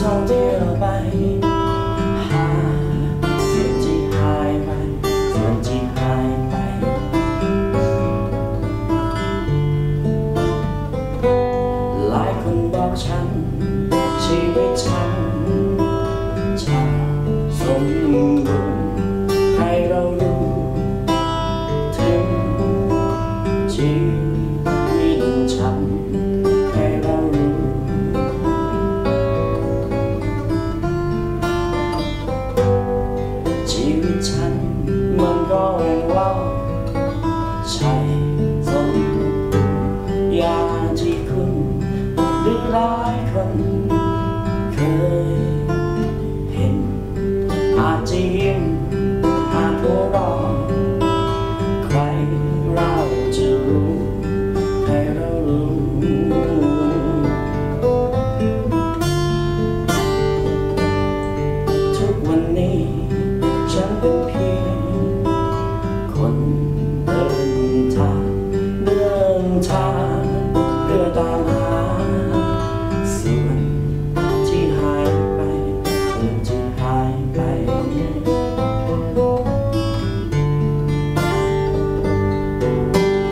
ท่องเดียวไป หาสิ่งที่หายไปสิ่งที่หายไป หลายคนบอกฉัน ชีวิตฉันฉันสมบูรณ์ให้เรารู้ถึงชีวิตฉัน เดินทาเดินทาเพื่อตามหาสิ่งที่หายไปสิ่ที่หายไป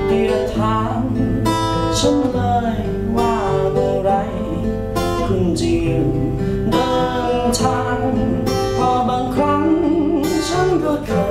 ที่ถามฉันเลยว่าเมื่อไรคุณจะอเดินทางพอบางครั้งฉันก็เคย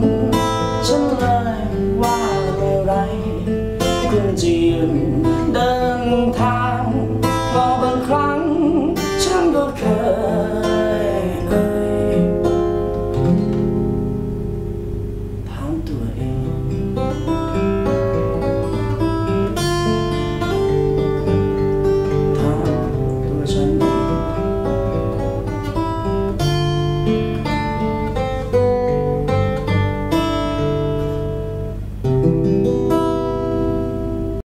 me tonight.